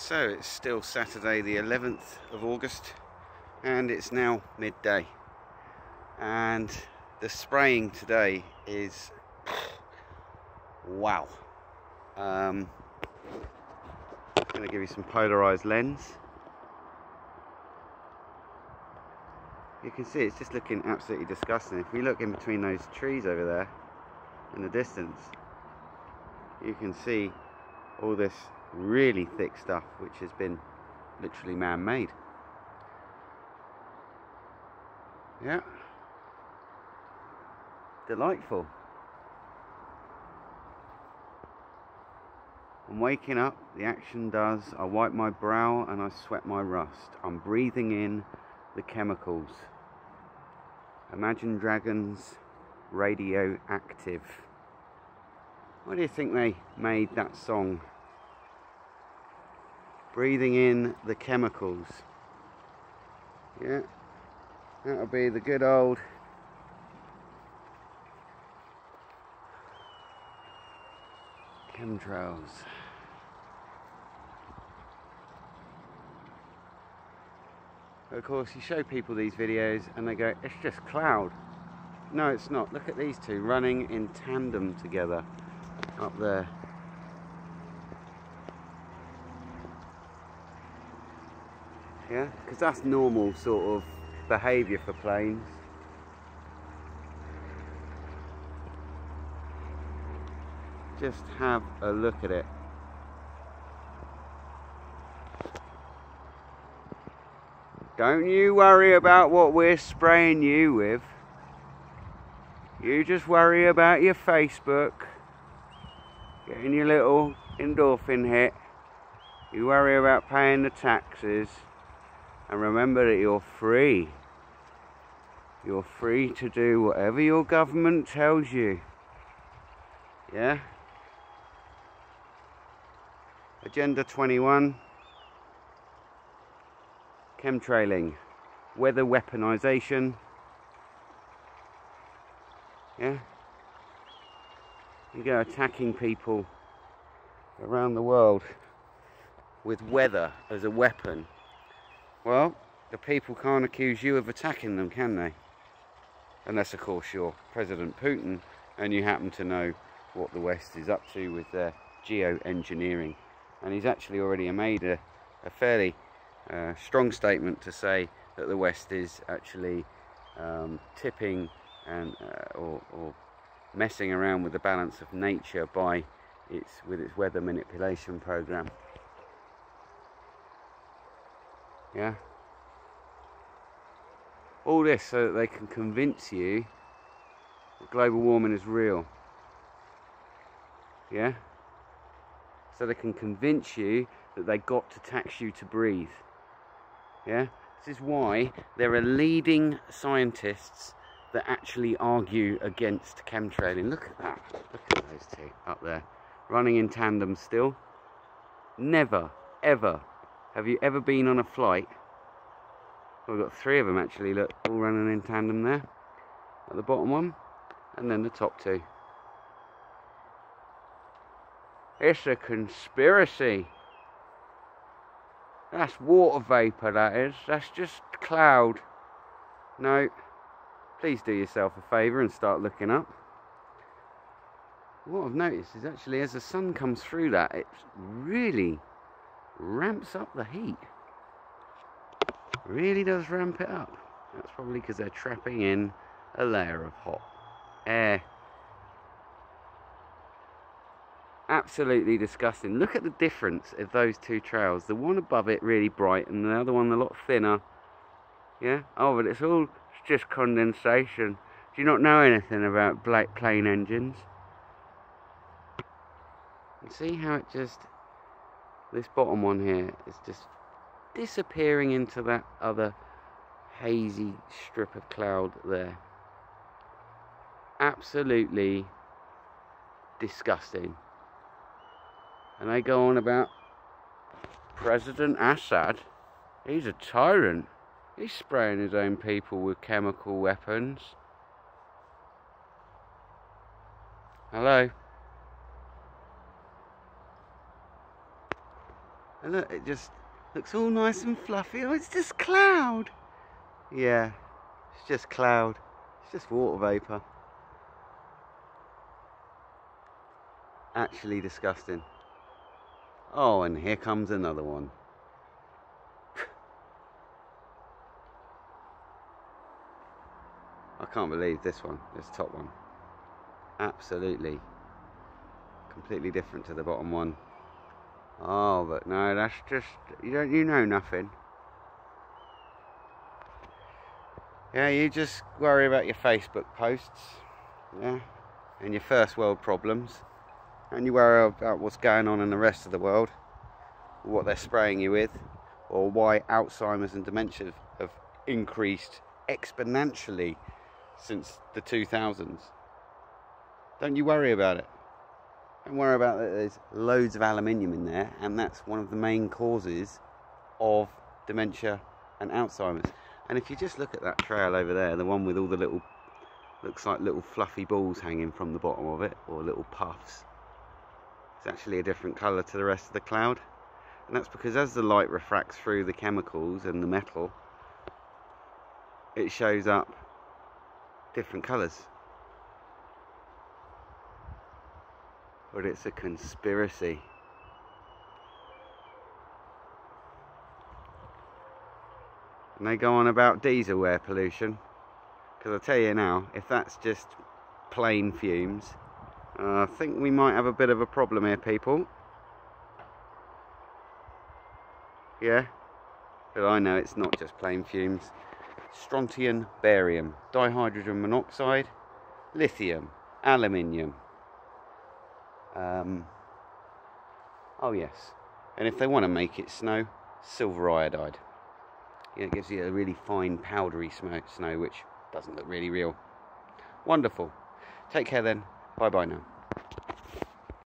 So it's still Saturday the 11th of August and it's now midday. And the spraying today is wow. Um, I'm going to give you some polarized lens. You can see it's just looking absolutely disgusting. If we look in between those trees over there in the distance you can see all this really thick stuff which has been literally man-made. Yeah. Delightful. I'm waking up, the action does, I wipe my brow and I sweat my rust. I'm breathing in the chemicals. Imagine Dragons radioactive. Why do you think they made that song? Breathing in the chemicals. Yeah, that'll be the good old chemtrails. Of course, you show people these videos and they go, it's just cloud. No, it's not. Look at these two running in tandem together up there. Yeah? Because that's normal sort of behaviour for planes. Just have a look at it. Don't you worry about what we're spraying you with. You just worry about your Facebook. Getting your little endorphin hit. You worry about paying the taxes and remember that you're free. You're free to do whatever your government tells you. Yeah? Agenda 21 chemtrailing, weather weaponization. Yeah? You go attacking people around the world with weather as a weapon. Well, the people can't accuse you of attacking them, can they? Unless, of course, you're President Putin and you happen to know what the West is up to with their geoengineering. And he's actually already made a, a fairly uh, strong statement to say that the West is actually um, tipping and uh, or, or messing around with the balance of nature by its with its weather manipulation program. Yeah. All this so that they can convince you that global warming is real. Yeah? So they can convince you that they got to tax you to breathe. Yeah? This is why there are leading scientists that actually argue against chemtrailing. Look at that. Look at those two up there. Running in tandem still. Never, ever have you ever been on a flight? Well, we've got three of them actually, look, all running in tandem there. At the bottom one, and then the top two. It's a conspiracy. That's water vapour, that is. That's just cloud. No. Please do yourself a favour and start looking up. What I've noticed is actually as the sun comes through that, it's really ramps up the heat. Really does ramp it up. That's probably because they're trapping in a layer of hot air. Absolutely disgusting. Look at the difference of those two trails. The one above it really bright and the other one a lot thinner. Yeah? Oh, but it's all it's just condensation. Do you not know anything about black plane engines? You see how it just this bottom one here is just disappearing into that other hazy strip of cloud there. Absolutely disgusting. And they go on about President Assad. He's a tyrant. He's spraying his own people with chemical weapons. Hello? And look, it just looks all nice and fluffy. Oh, it's just cloud. Yeah, it's just cloud. It's just water vapour. Actually disgusting. Oh, and here comes another one. I can't believe this one, this top one. Absolutely. Completely different to the bottom one. Oh, but no, that's just, you don't, you know nothing. Yeah, you just worry about your Facebook posts, yeah, and your first world problems, and you worry about what's going on in the rest of the world, what they're spraying you with, or why Alzheimer's and dementia have increased exponentially since the 2000s. Don't you worry about it. Don't worry about that, There's loads of aluminium in there, and that's one of the main causes of dementia and Alzheimer's. And if you just look at that trail over there, the one with all the little, looks like little fluffy balls hanging from the bottom of it, or little puffs, it's actually a different colour to the rest of the cloud. And that's because as the light refracts through the chemicals and the metal, it shows up different colours. But it's a conspiracy. And they go on about diesel air pollution. Because I tell you now, if that's just plain fumes, uh, I think we might have a bit of a problem here, people. Yeah? But I know it's not just plain fumes. Strontium, barium, dihydrogen monoxide, lithium, aluminium. Um, oh yes, and if they want to make it snow, silver iodide. Yeah, it gives you a really fine powdery snow, which doesn't look really real. Wonderful. Take care then. Bye bye now.